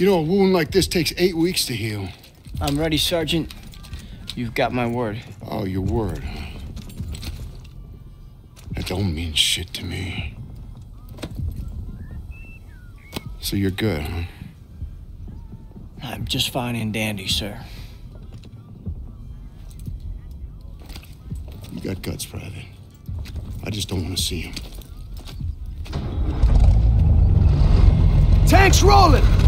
You know, a wound like this takes eight weeks to heal. I'm ready, Sergeant. You've got my word. Oh, your word, huh? That don't mean shit to me. So you're good, huh? I'm just fine and dandy, sir. You got guts, Private. I just don't want to see him. Tanks rolling!